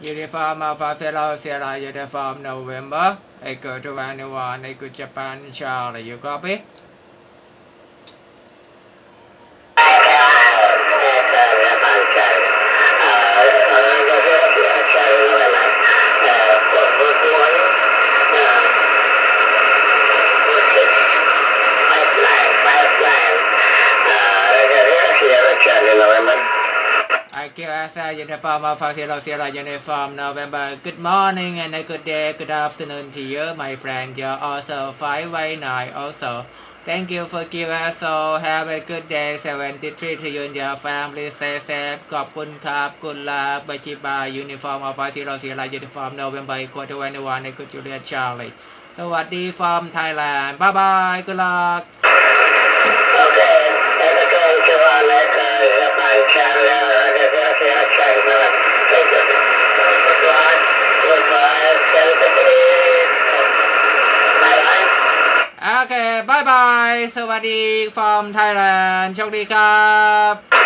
Uniform Alpha Fellow Sierra Uniform November Echo 21 Echo Japan Charlie you copy? IQSA Uniform Alpha Zero Sierra Uniform November Good morning and a good day, good afternoon to you my friend You're also 5Y9 also Thank you for giving us so have a good day 73 to you and your family stay safe ขอบคุณครับกุลาบาชิบา Uniform Alpha Zero Sierra Uniform November Equator 21 ในกุจูเลียชาร์ลีสวัสดี from Thailand bye bye good luck เคบายบาย สวัสดี from Thailand โชคดีครับ